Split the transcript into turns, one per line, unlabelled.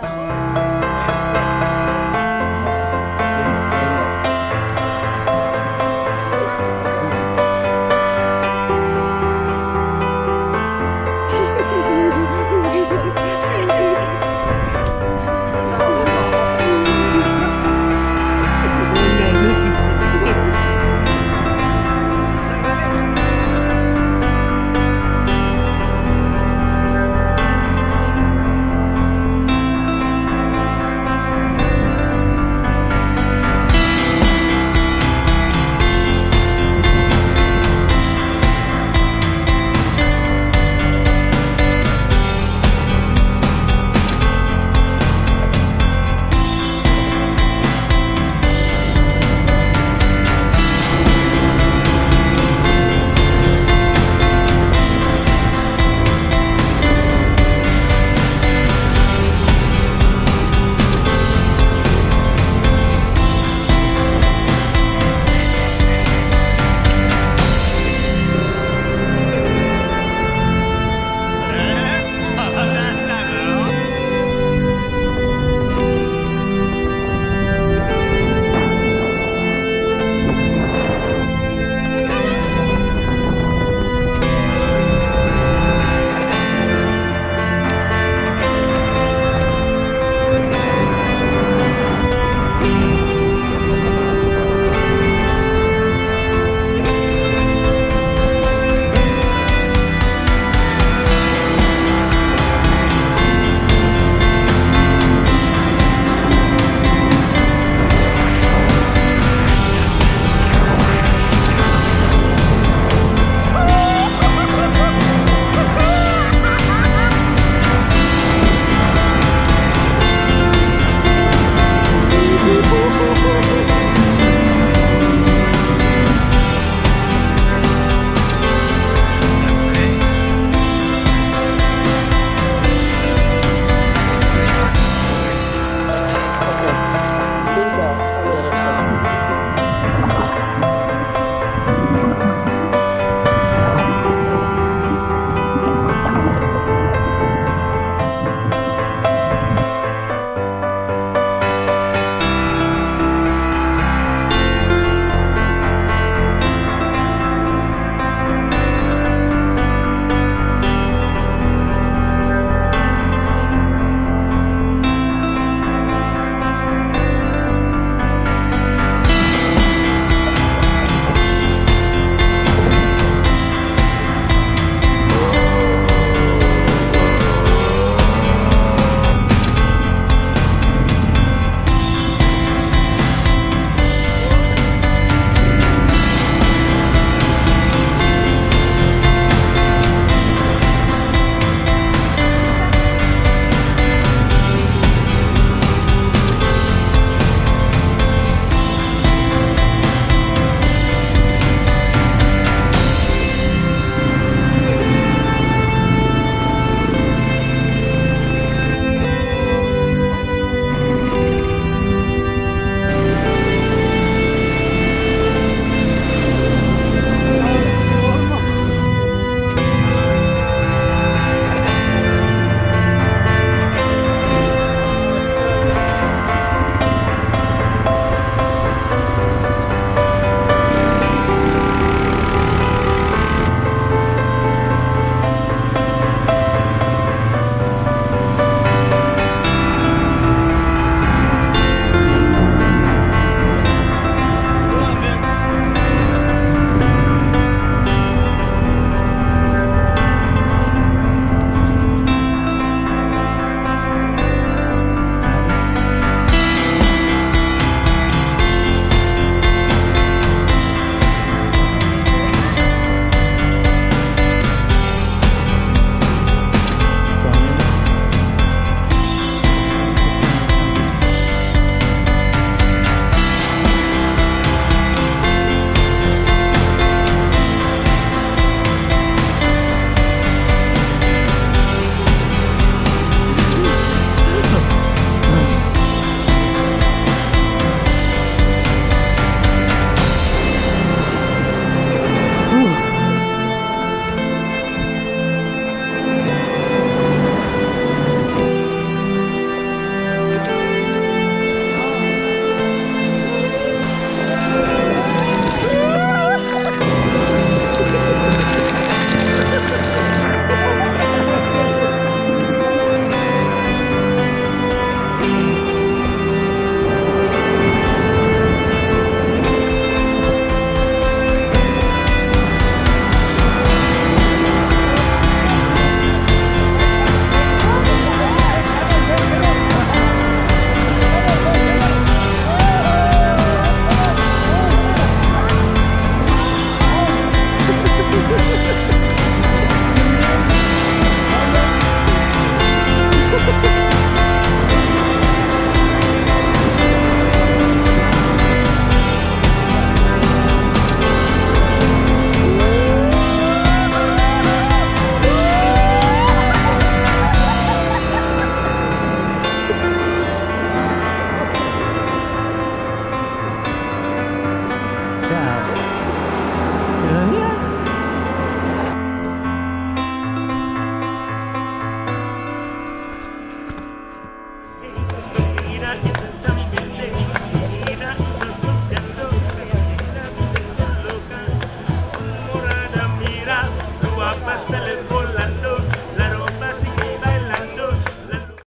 对。